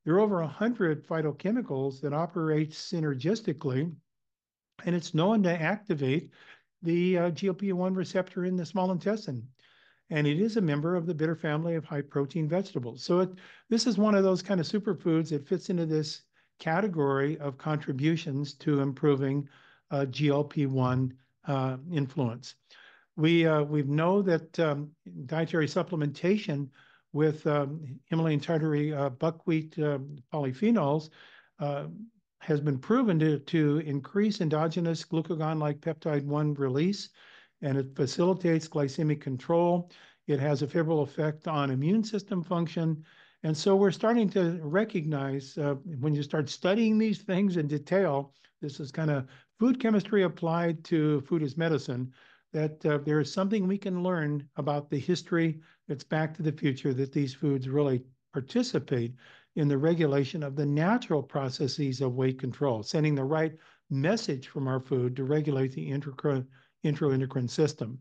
There are over 100 phytochemicals that operate synergistically, and it's known to activate the uh, GLP-1 receptor in the small intestine. And it is a member of the bitter family of high protein vegetables. So it, this is one of those kind of superfoods that fits into this category of contributions to improving uh, GLP-1 uh, influence. We uh, we know that um, dietary supplementation with um, Himalayan tartary uh, buckwheat uh, polyphenols has been proven to, to increase endogenous glucagon-like peptide 1 release, and it facilitates glycemic control. It has a favorable effect on immune system function. And so we're starting to recognize uh, when you start studying these things in detail, this is kind of food chemistry applied to food as medicine that uh, there is something we can learn about the history that's back to the future that these foods really participate in the regulation of the natural processes of weight control, sending the right message from our food to regulate the enteroendocrine system.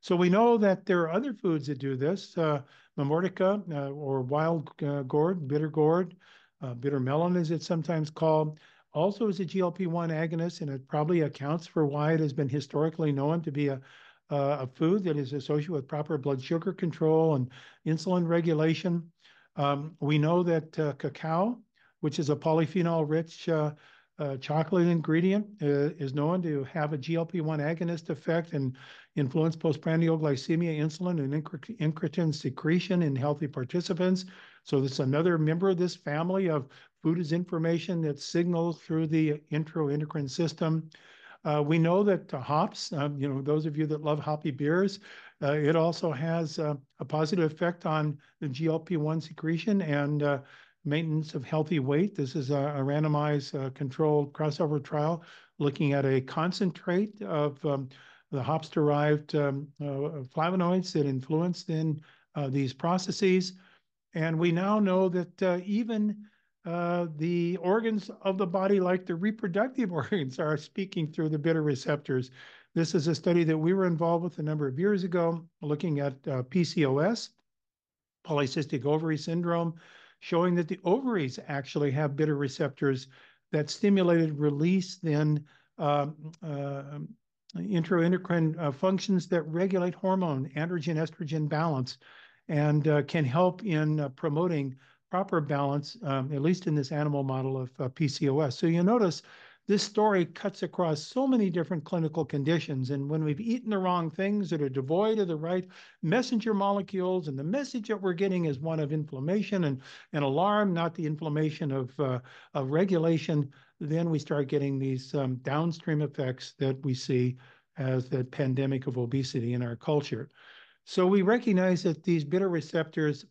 So we know that there are other foods that do this. Uh, Momordica uh, or wild uh, gourd, bitter gourd, uh, bitter melon as it's sometimes called, also is a GLP-1 agonist, and it probably accounts for why it has been historically known to be a, uh, a food that is associated with proper blood sugar control and insulin regulation. Um, we know that uh, cacao, which is a polyphenol-rich uh, uh, chocolate ingredient, uh, is known to have a GLP-1 agonist effect and influence postprandial glycemia, insulin, and incretin secretion in healthy participants. So this is another member of this family of food as information that signals through the enteroendocrine system. Uh, we know that uh, hops, um, you know, those of you that love hoppy beers, uh, it also has uh, a positive effect on the GLP-1 secretion and uh, maintenance of healthy weight. This is a, a randomized controlled crossover trial looking at a concentrate of um, the hops-derived um, flavonoids that influenced in these processes. And we now know that even uh, the organs of the body, like the reproductive organs, are speaking through the bitter receptors. This is a study that we were involved with a number of years ago, looking at uh, PCOS, polycystic ovary syndrome, showing that the ovaries actually have bitter receptors that stimulated release then uh, uh, enteroendocrine uh, functions that regulate hormone, androgen, estrogen balance, and uh, can help in uh, promoting proper balance, um, at least in this animal model of uh, PCOS. So you notice this story cuts across so many different clinical conditions. And when we've eaten the wrong things that are devoid of the right messenger molecules, and the message that we're getting is one of inflammation and, and alarm, not the inflammation of, uh, of regulation, then we start getting these um, downstream effects that we see as the pandemic of obesity in our culture. So we recognize that these bitter receptors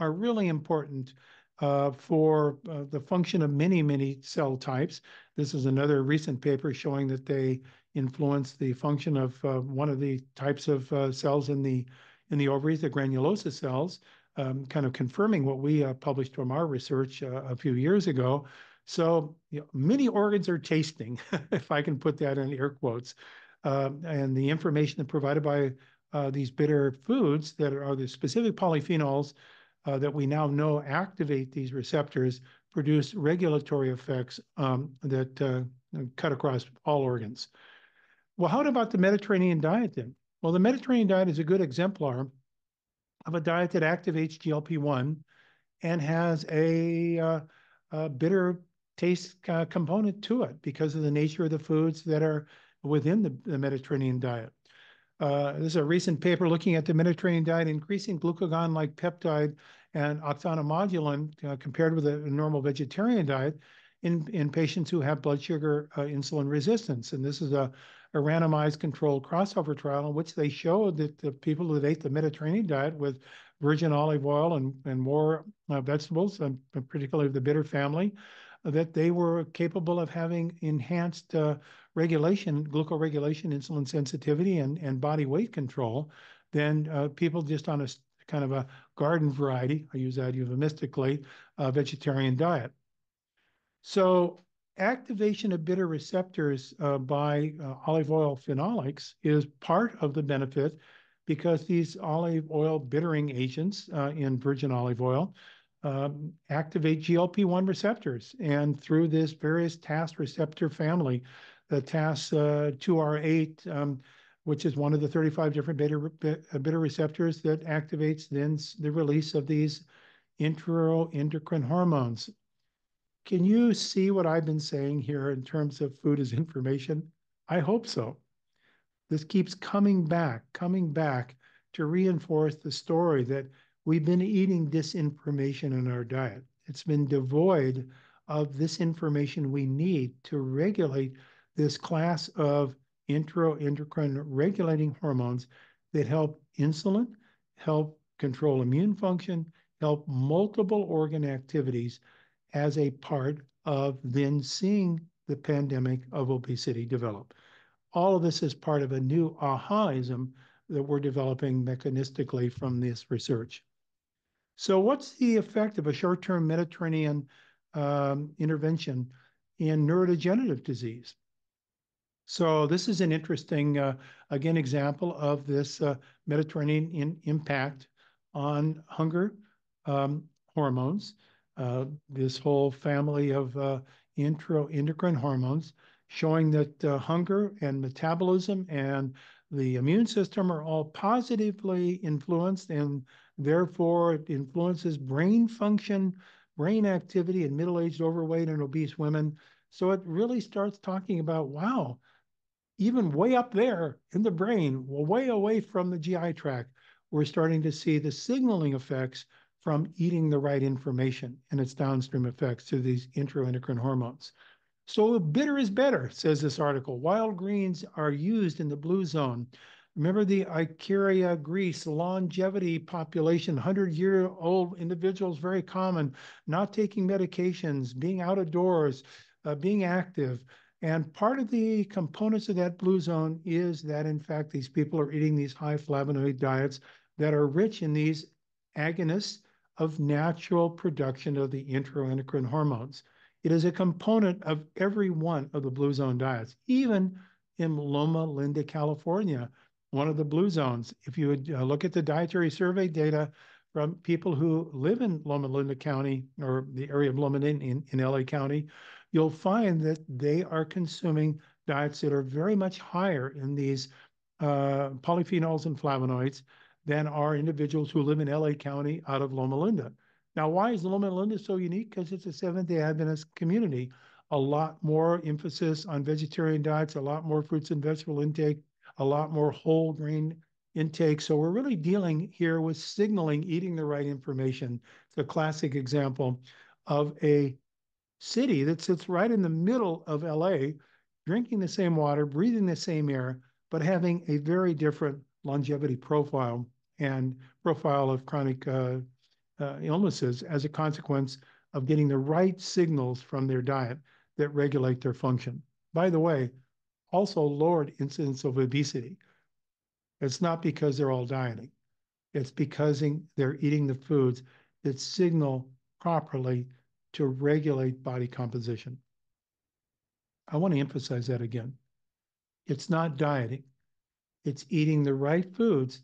are really important uh, for uh, the function of many, many cell types. This is another recent paper showing that they influence the function of uh, one of the types of uh, cells in the in the ovaries, the granulosa cells, um, kind of confirming what we uh, published from our research uh, a few years ago. So you know, many organs are tasting, if I can put that in air quotes. Um, and the information provided by these bitter foods that are the specific polyphenols uh, that we now know activate these receptors produce regulatory effects um, that uh, cut across all organs. Well, how about the Mediterranean diet then? Well, the Mediterranean diet is a good exemplar of a diet that activates GLP-1 and has a, uh, a bitter taste uh, component to it because of the nature of the foods that are within the, the Mediterranean diet. Uh, this is a recent paper looking at the Mediterranean diet, increasing glucagon-like peptide and oxyntomodulin uh, compared with a normal vegetarian diet in, in patients who have blood sugar uh, insulin resistance. And this is a, a randomized controlled crossover trial in which they showed that the people that ate the Mediterranean diet with virgin olive oil and, and more uh, vegetables, um, particularly the bitter family, that they were capable of having enhanced uh, regulation, glucoregulation, insulin sensitivity, and, and body weight control than uh, people just on a kind of a garden variety, I use that euphemistically, uh, vegetarian diet. So activation of bitter receptors uh, by uh, olive oil phenolics is part of the benefit because these olive oil bittering agents uh, in virgin olive oil um, activate GLP-1 receptors. And through this various TAS receptor family, the TAS2R8, uh, um, which is one of the 35 different beta, uh, beta receptors that activates then the release of these enteroendocrine hormones. Can you see what I've been saying here in terms of food as information? I hope so. This keeps coming back, coming back to reinforce the story that we've been eating disinformation in our diet. It's been devoid of this information we need to regulate this class of enteroendocrine regulating hormones that help insulin, help control immune function, help multiple organ activities as a part of then seeing the pandemic of obesity develop. All of this is part of a new ahaism that we're developing mechanistically from this research. So what's the effect of a short-term Mediterranean um, intervention in neurodegenerative disease? So this is an interesting, uh, again, example of this uh, Mediterranean impact on hunger um, hormones. Uh, this whole family of uh, enteroendocrine hormones showing that uh, hunger and metabolism and the immune system are all positively influenced and therefore it influences brain function, brain activity in middle-aged, overweight, and obese women. So it really starts talking about, wow, even way up there in the brain, way away from the GI tract, we're starting to see the signaling effects from eating the right information and its downstream effects to these enteroendocrine hormones. So bitter is better, says this article. Wild greens are used in the blue zone. Remember the Icaria Greece longevity population, 100 year old individuals, very common, not taking medications, being out of doors, uh, being active. And part of the components of that blue zone is that, in fact, these people are eating these high flavonoid diets that are rich in these agonists of natural production of the enteroendocrine hormones. It is a component of every one of the blue zone diets, even in Loma Linda, California, one of the blue zones. If you would uh, look at the dietary survey data from people who live in Loma Linda County or the area of Loma Linda in, in LA County, you'll find that they are consuming diets that are very much higher in these uh, polyphenols and flavonoids than are individuals who live in LA County out of Loma Linda. Now, why is Loma Linda so unique? Because it's a Seventh day Adventist community. A lot more emphasis on vegetarian diets, a lot more fruits and vegetable intake, a lot more whole grain intake. So we're really dealing here with signaling eating the right information. It's a classic example of a city that sits right in the middle of LA, drinking the same water, breathing the same air, but having a very different longevity profile and profile of chronic uh, uh, illnesses as a consequence of getting the right signals from their diet that regulate their function. By the way, also lowered incidence of obesity. It's not because they're all dieting. It's because they're eating the foods that signal properly to regulate body composition. I want to emphasize that again. It's not dieting. It's eating the right foods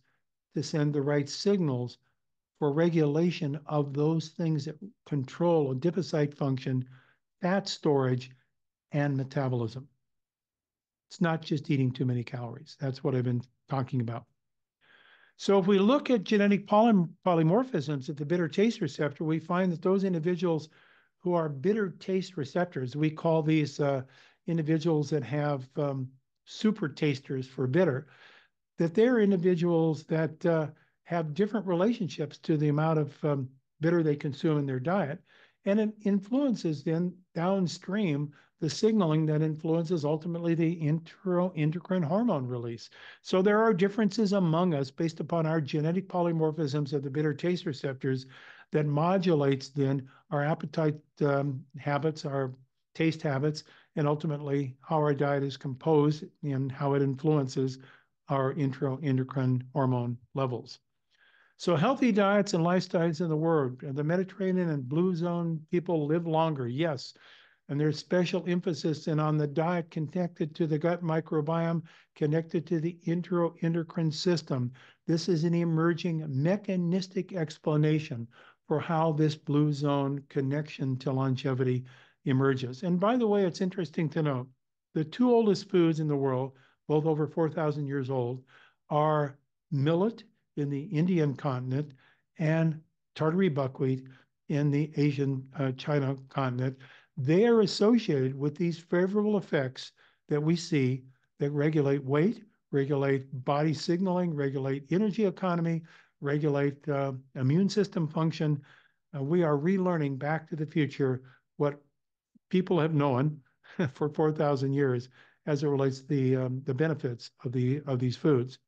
to send the right signals for regulation of those things that control adipocyte function, fat storage, and metabolism. It's not just eating too many calories. That's what I've been talking about. So if we look at genetic poly polymorphisms at the bitter taste receptor, we find that those individuals who are bitter taste receptors, we call these uh, individuals that have um, super tasters for bitter, that they're individuals that uh, have different relationships to the amount of um, bitter they consume in their diet. And it influences then downstream the signaling that influences ultimately the enteroendocrine hormone release. So there are differences among us based upon our genetic polymorphisms of the bitter taste receptors that modulates then our appetite um, habits, our taste habits, and ultimately how our diet is composed and how it influences our enteroendocrine hormone levels. So healthy diets and lifestyles in the world, the Mediterranean and blue zone people live longer, yes. And there's special emphasis in on the diet connected to the gut microbiome, connected to the enteroendocrine system. This is an emerging mechanistic explanation for how this blue zone connection to longevity emerges. And by the way, it's interesting to note the two oldest foods in the world, both over 4,000 years old, are millet in the Indian continent and Tartary buckwheat in the Asian uh, China continent. They are associated with these favorable effects that we see that regulate weight, regulate body signaling, regulate energy economy, regulate uh, immune system function. Uh, we are relearning back to the future what people have known for 4,000 years as it relates to the, um, the benefits of, the, of these foods.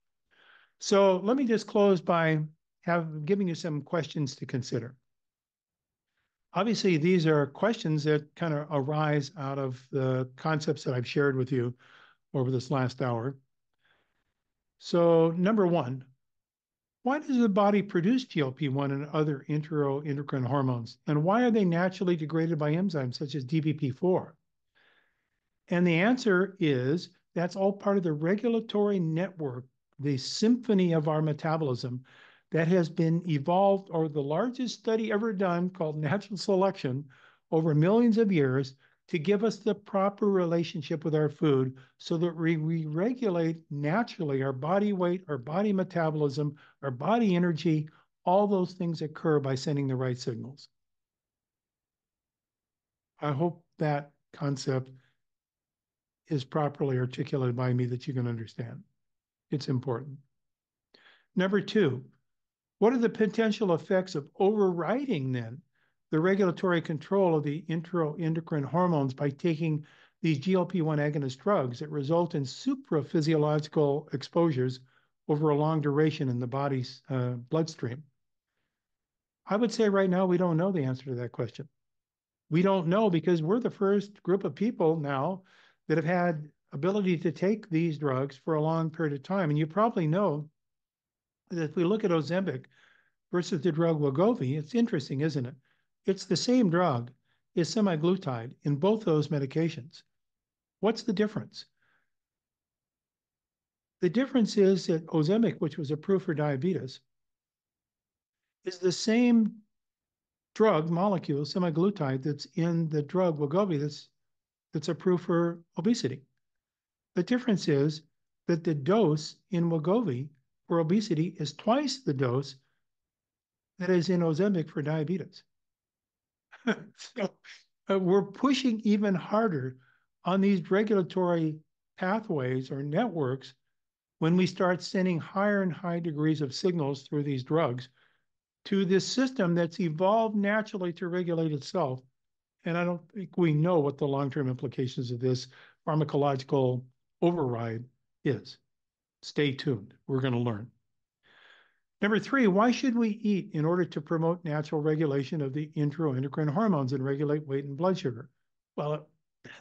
So let me just close by have, giving you some questions to consider. Obviously, these are questions that kind of arise out of the concepts that I've shared with you over this last hour. So number one, why does the body produce GLP-1 and other enteroendocrine hormones? And why are they naturally degraded by enzymes such as DPP-4? And the answer is that's all part of the regulatory network, the symphony of our metabolism that has been evolved, or the largest study ever done called natural selection over millions of years to give us the proper relationship with our food so that we, we regulate naturally our body weight, our body metabolism, our body energy, all those things occur by sending the right signals. I hope that concept is properly articulated by me that you can understand. It's important. Number two, what are the potential effects of overriding then the regulatory control of the enteroendocrine hormones by taking these GLP-1 agonist drugs that result in supraphysiological exposures over a long duration in the body's uh, bloodstream? I would say right now we don't know the answer to that question. We don't know because we're the first group of people now that have had ability to take these drugs for a long period of time. And you probably know that if we look at Ozempic versus the drug Wegovy, it's interesting, isn't it? It's the same drug, is semaglutide in both those medications. What's the difference? The difference is that Ozempic, which was approved for diabetes, is the same drug molecule, semaglutide, that's in the drug Wegovy that's, that's approved for obesity. The difference is that the dose in Wegovy for obesity is twice the dose that is in Ozempic for diabetes. so uh, we're pushing even harder on these regulatory pathways or networks when we start sending higher and higher degrees of signals through these drugs to this system that's evolved naturally to regulate itself. And I don't think we know what the long-term implications of this pharmacological override is. Stay tuned. We're going to learn. Number three, why should we eat in order to promote natural regulation of the enteroendocrine hormones and regulate weight and blood sugar? Well,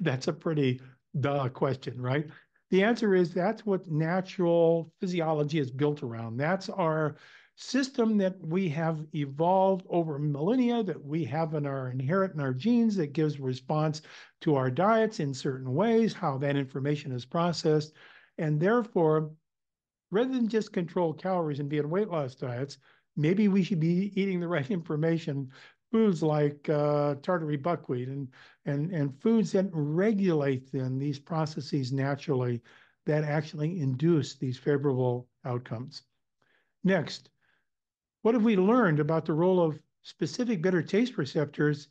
that's a pretty duh question, right? The answer is that's what natural physiology is built around. That's our system that we have evolved over millennia, that we have in our inherent in our genes that gives response to our diets in certain ways, how that information is processed. And therefore, rather than just control calories and be in weight loss diets, maybe we should be eating the right information, foods like uh, tartary buckwheat and, and, and foods that regulate then these processes naturally that actually induce these favorable outcomes. Next, what have we learned about the role of specific bitter taste receptors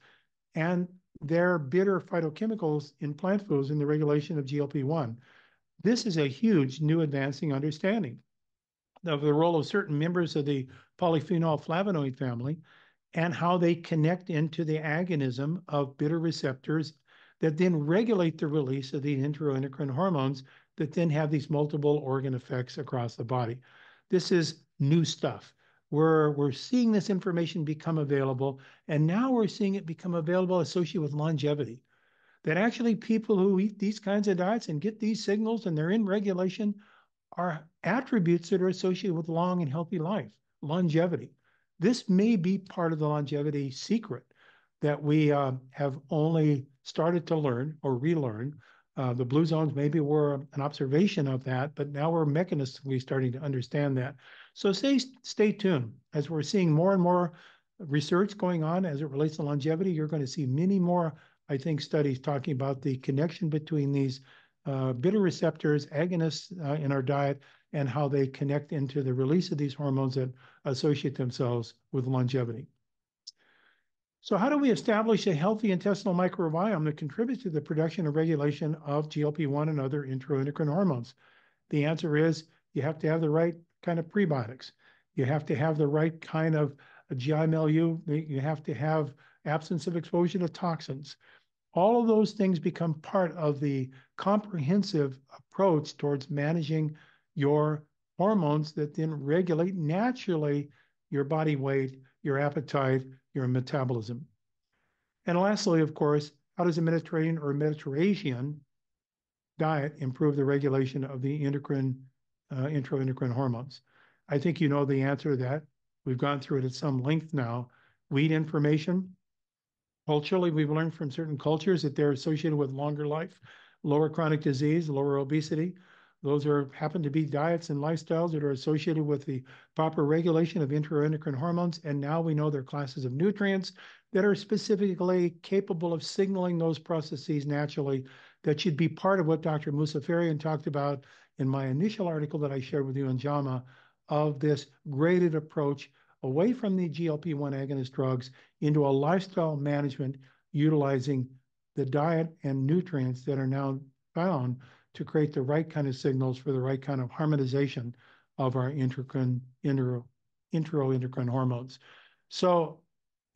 and their bitter phytochemicals in plant foods in the regulation of GLP-1? This is a huge new advancing understanding of the role of certain members of the polyphenol flavonoid family and how they connect into the agonism of bitter receptors that then regulate the release of the enteroendocrine hormones that then have these multiple organ effects across the body. This is new stuff. We're, we're seeing this information become available, and now we're seeing it become available associated with longevity. That actually people who eat these kinds of diets and get these signals and they're in regulation are attributes that are associated with long and healthy life, longevity. This may be part of the longevity secret that we uh, have only started to learn or relearn. Uh, the blue zones maybe were an observation of that, but now we're mechanistically starting to understand that. So stay, stay tuned. As we're seeing more and more research going on as it relates to longevity, you're going to see many more, I think, studies talking about the connection between these uh, bitter receptors, agonists uh, in our diet, and how they connect into the release of these hormones that associate themselves with longevity. So how do we establish a healthy intestinal microbiome that contributes to the production and regulation of GLP-1 and other enteroendocrine hormones? The answer is you have to have the right kind of prebiotics. You have to have the right kind of GI milieu. You have to have absence of exposure to toxins. All of those things become part of the comprehensive approach towards managing your hormones that then regulate naturally your body weight, your appetite, your metabolism. And lastly, of course, how does a Mediterranean or Mediterranean diet improve the regulation of the endocrine, uh, enteroendocrine hormones? I think you know the answer to that. We've gone through it at some length now. Wheat information, Culturally, we've learned from certain cultures that they're associated with longer life, lower chronic disease, lower obesity. Those are happen to be diets and lifestyles that are associated with the proper regulation of enteroendocrine hormones. And now we know they're classes of nutrients that are specifically capable of signaling those processes naturally. That should be part of what Dr. Mozaffarian talked about in my initial article that I shared with you in JAMA of this graded approach away from the GLP-1 agonist drugs into a lifestyle management utilizing the diet and nutrients that are now found to create the right kind of signals for the right kind of harmonization of our endocrine, enteroendocrine hormones. So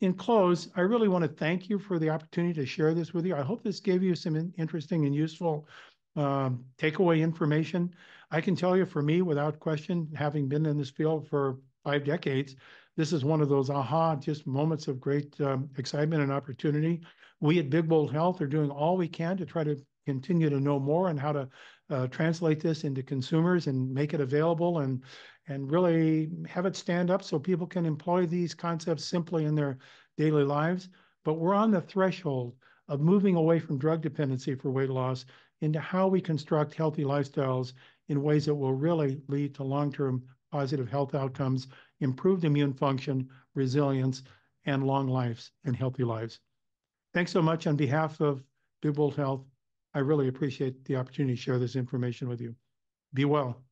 in close, I really want to thank you for the opportunity to share this with you. I hope this gave you some interesting and useful um, takeaway information. I can tell you for me, without question, having been in this field for five decades, this is one of those aha, just moments of great um, excitement and opportunity. We at Big Bold Health are doing all we can to try to continue to know more and how to uh, translate this into consumers and make it available and and really have it stand up so people can employ these concepts simply in their daily lives. But we're on the threshold of moving away from drug dependency for weight loss into how we construct healthy lifestyles in ways that will really lead to long-term positive health outcomes, improved immune function, resilience, and long lives and healthy lives. Thanks so much on behalf of Big Bold Health. I really appreciate the opportunity to share this information with you. Be well.